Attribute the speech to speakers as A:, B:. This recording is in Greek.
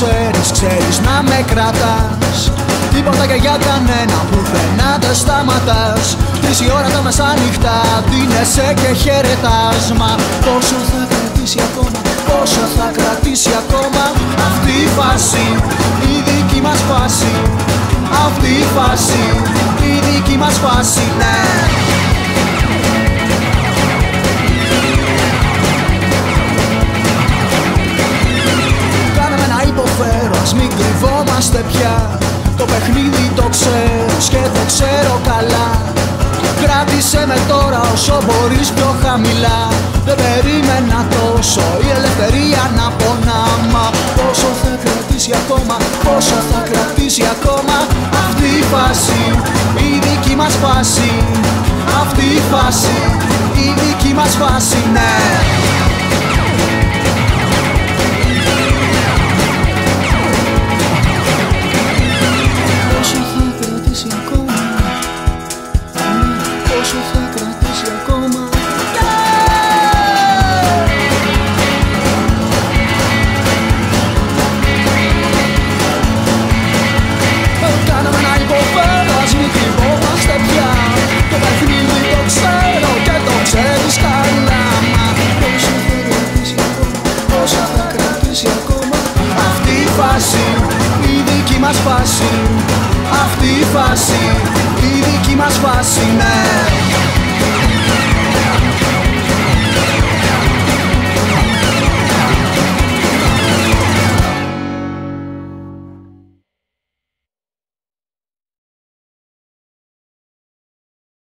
A: ξέρεις, ξέρεις να με κρατάς. Τίποτα και για κανένα πουθενά δεν σταματάς Τρεις η ώρα τα μεσάνυχτα δίνεσαι και χαιρετάς. Μα πόσο θα κρατήσει ακόμα, πόσο θα κρατήσει ακόμα Αυτή η φάση, η δική μας φάση. Αυτή η φάση, η δική μας φάση, ναι υποφέρω, ας μην κρυβόμαστε πια. Το παιχνίδι το ξέρω και το ξέρω καλά. Κράτησε με τώρα όσο μπορείς πιο χαμηλά. Δεν περίμενα τόσο η ελευθερία να πονά Μα πόσο θα κρατήσει ακόμα, πόσο θα κρατήσει ακόμα Αυτή η φάση, η δική μας φάση Αυτή η φάση, η δική μας φάση, ναι φάση, η δική μας φάση. Αυτή η φάση, η δική μας φάση, ναι